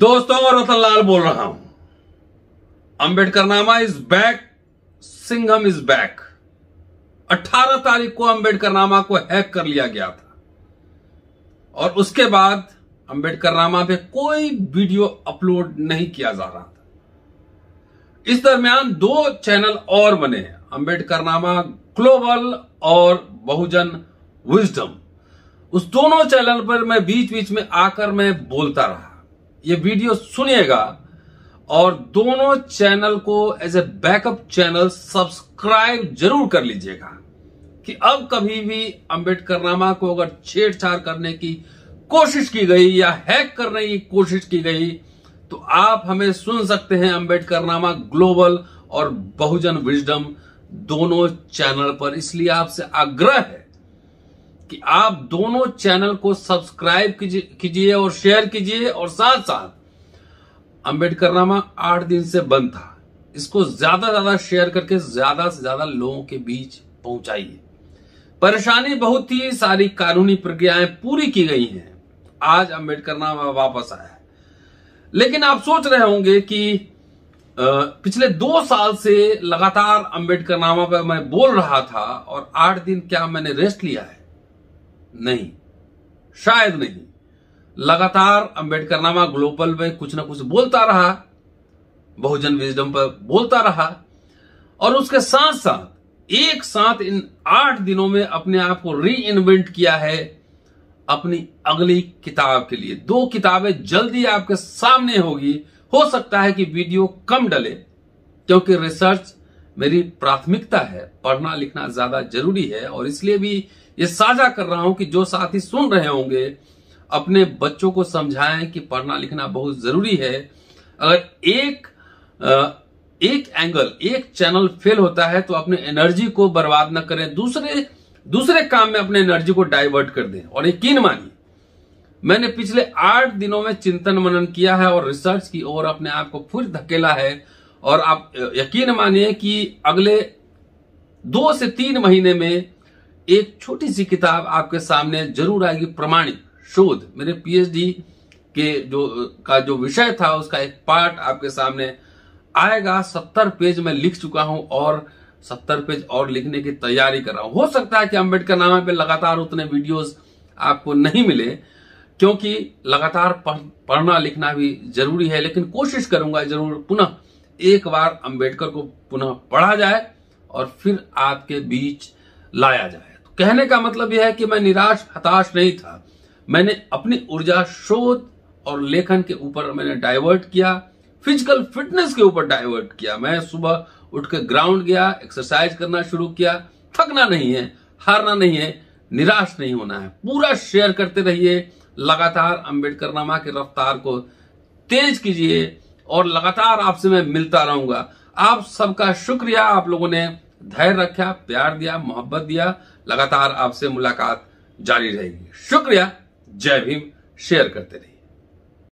दोस्तों और रतनलाल बोल रहा हूँ। अंबेडकर नामा is back Singham is back 18 तारीख को अंबेडकर नामा को हैक कर लिया गया था। और उसके बाद अंबेडकर नामा पे कोई वीडियो अपलोड नहीं किया जा रहा था। इस दरमियान दो चैनल और बने अंबेडकर नामा ग्लोबल और बहुजन विजडम उस दोनों चैनल पर मैं बीच बीच में आकर मैं बोलता रहा। ये वीडियो सुनिएगा और दोनों चैनल को as a backup channel subscribe ज़रूर कर लीजिएगा कि अब कभी भी अंबेडकर नामा को अगर छेड़छाड़ करने की कोशिश की गई या हैक करने की कोशिश की गई तो आप हमें सुन सकते हैं अंबेडकर नामा ग्लोबल और बहुजन विजडम दोनों चैनल पर। इसलिए आपसे आग्रह है कि आप दोनों चैनल को सब्सक्राइब कीजिए और शेयर कीजिए और साथ साथ अंबेडकर नामा आठ दिन से बंद था। इसको ज़्यादा ज़्यादा शेयर करके ज़्यादा से ज़्यादा लोगों के बीच पहुंचाइए। परेशानी बहुत ही सारी कानूनी प्रक्रियाएँ पूरी की गई हैं। आज अंबेडकर नामा वापस आया है। लेकिन आप सोच रहे होंगे कि पिछले दो साल से लगातार अंबेडकर नामा पर मैं बोल रहा था और आठ दिन क्या मैंने रेस्ट लिया है? नहीं। शायद नहीं। लगातार अंबेडकर नामा ग्लोबल में कुछ ना कुछ बोलता रहा, बहुजन विजडम पर बोलता रहा, और उसके साथ साथ एक साथ इन आठ दिनों में अपने आप को री इन्वेंट किया है अपनी अगली किताब के लिए। दो किताबें जल्दी आपके सामने होगी। हो सकता है कि वीडियो कम डले, क्योंकि रिसर्च मेरी प्राथमिकता है, पढ़ना लिखना ज़्यादा ज़रूरी है और इसलिए भी ये साझा कर रहा हूँ कि जो साथी सुन रहे होंगे, अपने बच्चों को समझाएँ कि पढ़ना लिखना बहुत ज़रूरी है। अगर एक एक एंगल एक चैनल फेल होता है तो अपने एनर्जी को बर्बाद न करें। दूसरे दूसरे काम में अपने एनर्जी को डाइवर्ट कर दें। और यकीन मानिए, मैंने पिछले आठ दिनों में चिंतन मनन किया है और रिसर्च की ओर अपने आप को फिर धकेला है। और आप यकीन मानिए कि अगले दो से तीन महीने में एक छोटी सी किताब आपके सामने ज़रूर आएगी, प्रमाणित, शोध। मेरे पीएचडी के जो का जो विषय था, उसका एक पार्ट आपके सामने आएगा। सत्तर पेज में लिख चुका हूँ और सत्तर पेज और लिखने की तैयारी कर रहा हूँ। हो सकता है कि अंबेडकर नामा पे लगातार उतने वीडियोस आपको नहीं मिले, क्योंकि लगातार पढ़ना लिखना भी ज़रूरी है, लेकिन कोशिश करूँगा ज़रूर पुनः एक बार अंबेडकर को पुनः पढ़ा जाए और फिर आपके बीच लाया जाए। तो कहने का मतलब यह है कि मैं निराश, हताश नहीं था। मैंने अपनी ऊर्जा शोध और लेखन के ऊपर मैंने डाइवर्ट किया, फ़िज़िकल फिटनेस के ऊपर डाइवर्ट किया। मैं सुबह उठ के ग्राउंड गया, एक्सरसाइज करना शुरू किया। थकना नहीं है, हारना नहीं है, निराश नहीं होना है। पूरा शेयर करते रहिए। लगातार अंबेडकर नामा की रफ्तार को तेज कीजिए। और लगातार आपसे मैं मिलता रहूँगा। आप सबका शुक्रिया। आप लोगों ने धैर्य रखा, प्यार दिया, मोहब्बत दिया। लगातार आपसे मुलाकात जारी रहेगी। शुक्रिया। जय भीम। शेयर करते रहिए।